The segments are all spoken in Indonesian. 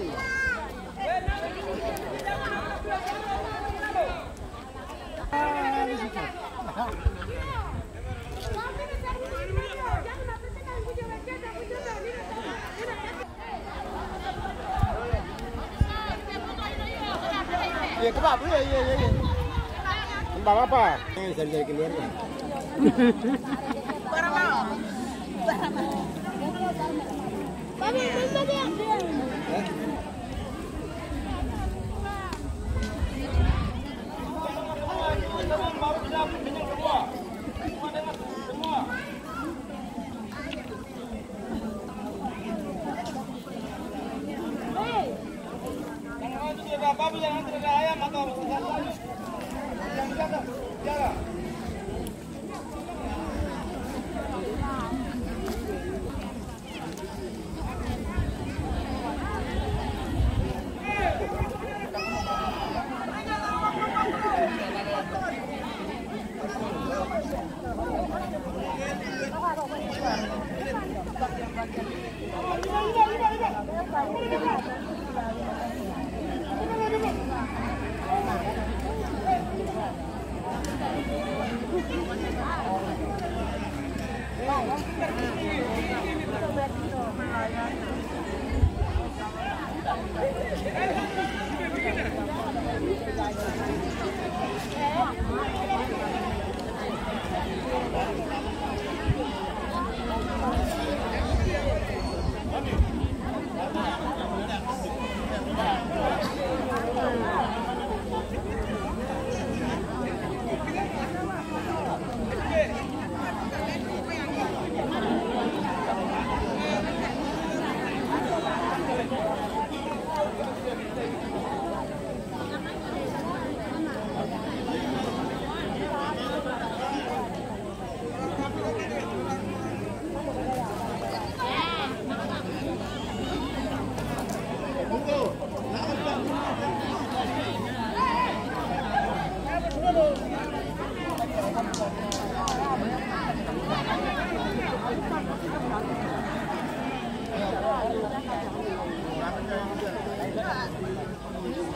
Ya, iya, bapak, iya, iya, iya. apa? Yang dari keluar. Barang mau. Barang mau. yang antri ada Thank you. Thank you.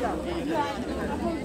这。